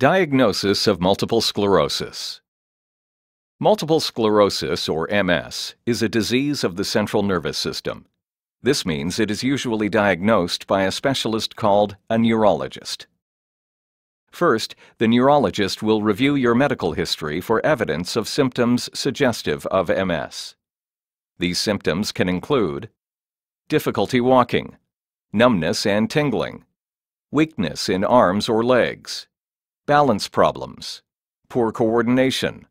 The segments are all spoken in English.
Diagnosis of multiple sclerosis. Multiple sclerosis, or MS, is a disease of the central nervous system. This means it is usually diagnosed by a specialist called a neurologist. First, the neurologist will review your medical history for evidence of symptoms suggestive of MS. These symptoms can include difficulty walking, numbness and tingling, weakness in arms or legs, balance problems, poor coordination,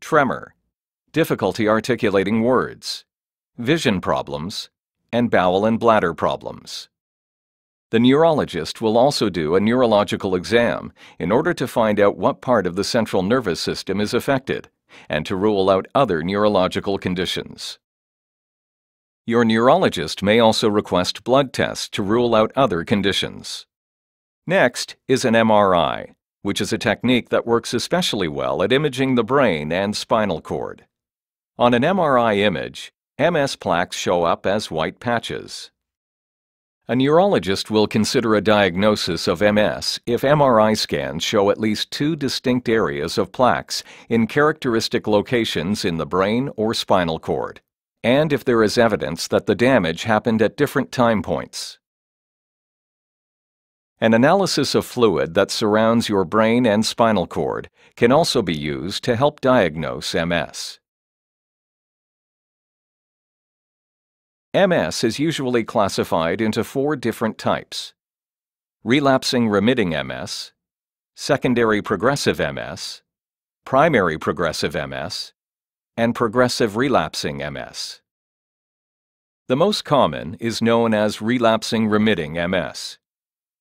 tremor, difficulty articulating words, vision problems, and bowel and bladder problems. The neurologist will also do a neurological exam in order to find out what part of the central nervous system is affected and to rule out other neurological conditions. Your neurologist may also request blood tests to rule out other conditions. Next is an MRI, which is a technique that works especially well at imaging the brain and spinal cord. On an MRI image, MS plaques show up as white patches. A neurologist will consider a diagnosis of MS if MRI scans show at least two distinct areas of plaques in characteristic locations in the brain or spinal cord, and if there is evidence that the damage happened at different time points. An analysis of fluid that surrounds your brain and spinal cord can also be used to help diagnose MS. MS is usually classified into four different types relapsing remitting MS, secondary progressive MS, primary progressive MS, and progressive relapsing MS. The most common is known as relapsing remitting MS.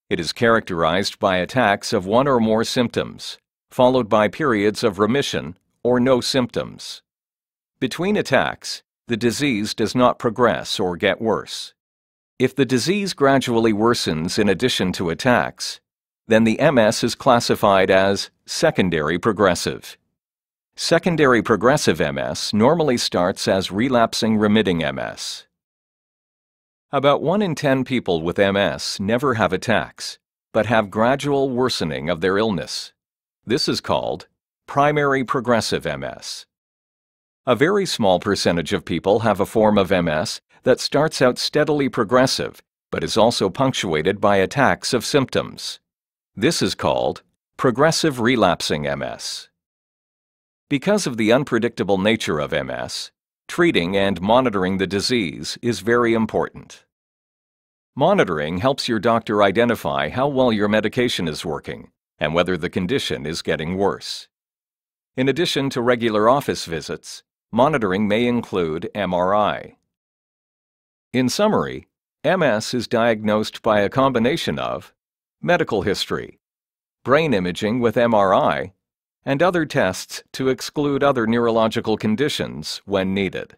It is characterized by attacks of one or more symptoms, followed by periods of remission or no symptoms. Between attacks, the disease does not progress or get worse. If the disease gradually worsens in addition to attacks, then the MS is classified as secondary progressive. Secondary progressive MS normally starts as relapsing remitting MS. About 1 in 10 people with MS never have attacks, but have gradual worsening of their illness. This is called primary progressive MS. A very small percentage of people have a form of MS that starts out steadily progressive, but is also punctuated by attacks of symptoms. This is called progressive relapsing MS. Because of the unpredictable nature of MS, treating and monitoring the disease is very important. Monitoring helps your doctor identify how well your medication is working and whether the condition is getting worse. In addition to regular office visits, monitoring may include MRI. In summary, MS is diagnosed by a combination of medical history, brain imaging with MRI, and other tests to exclude other neurological conditions when needed.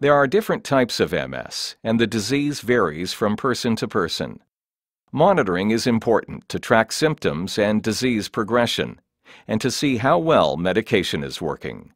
There are different types of MS, and the disease varies from person to person. Monitoring is important to track symptoms and disease progression, and to see how well medication is working.